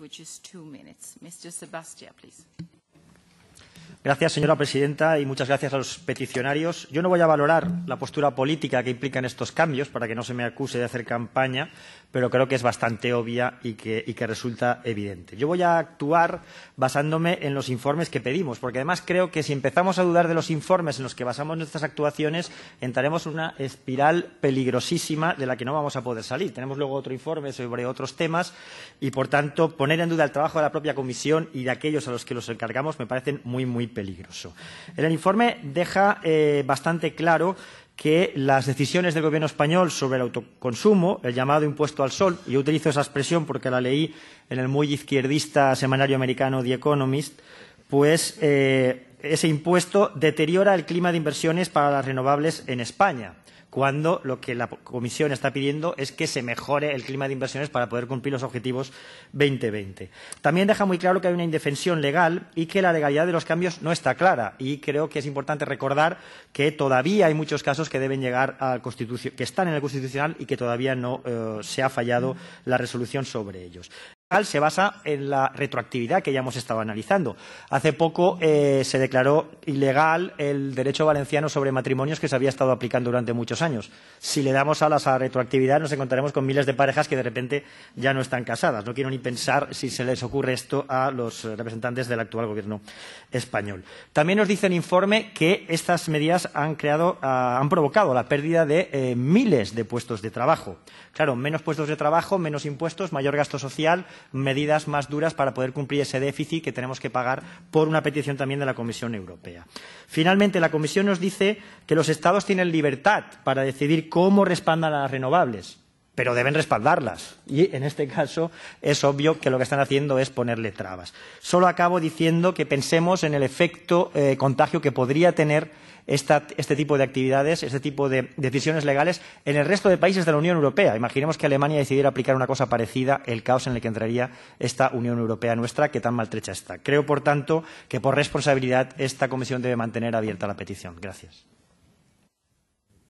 which is two minutes. Mr. Sebastia, please. Gracias, señora presidenta, y muchas gracias a los peticionarios. Yo no voy a valorar la postura política que implican estos cambios para que no se me acuse de hacer campaña, pero creo que es bastante obvia y que, resulta evidente. Yo voy a actuar basándome en los informes que pedimos, porque además creo que si empezamos a dudar de los informes en los que basamos nuestras actuaciones, entraremos en una espiral peligrosísima de la que no vamos a poder salir. Tenemos luego otro informe sobre otros temas y, por tanto, poner en duda el trabajo de la propia Comisión y de aquellos a los que los encargamos me parecen muy, muy peligroso. El informe deja eh, bastante claro que las decisiones del Gobierno español sobre el autoconsumo, el llamado impuesto al sol, yo utilizo esa expresión porque la leí en el muy izquierdista semanario americano The Economist, pues eh, ese impuesto deteriora el clima de inversiones para las renovables en España cuando lo que la Comisión está pidiendo es que se mejore el clima de inversiones para poder cumplir los objetivos 2020. También deja muy claro que hay una indefensión legal y que la legalidad de los cambios no está clara. Y creo que es importante recordar que todavía hay muchos casos que deben llegar al que están en el Constitucional y que todavía no eh, se ha fallado la resolución sobre ellos se basa en la retroactividad que ya hemos estado analizando. Hace poco eh, se declaró ilegal el derecho valenciano sobre matrimonios que se había estado aplicando durante muchos años. Si le damos a la retroactividad nos encontraremos con miles de parejas que de repente ya no están casadas. No quiero ni pensar si se les ocurre esto a los representantes del actual gobierno español. También nos dice el informe que estas medidas han, creado, uh, han provocado la pérdida de eh, miles de puestos de trabajo. Claro, menos puestos de trabajo, menos impuestos, mayor gasto social medidas más duras para poder cumplir ese déficit que tenemos que pagar por una petición también de la Comisión Europea. Finalmente, la Comisión nos dice que los Estados tienen libertad para decidir cómo respaldan a las renovables pero deben respaldarlas. Y en este caso es obvio que lo que están haciendo es ponerle trabas. Solo acabo diciendo que pensemos en el efecto eh, contagio que podría tener esta, este tipo de actividades, este tipo de decisiones legales en el resto de países de la Unión Europea. Imaginemos que Alemania decidiera aplicar una cosa parecida, el caos en el que entraría esta Unión Europea nuestra, que tan maltrecha está. Creo, por tanto, que por responsabilidad esta comisión debe mantener abierta la petición. Gracias.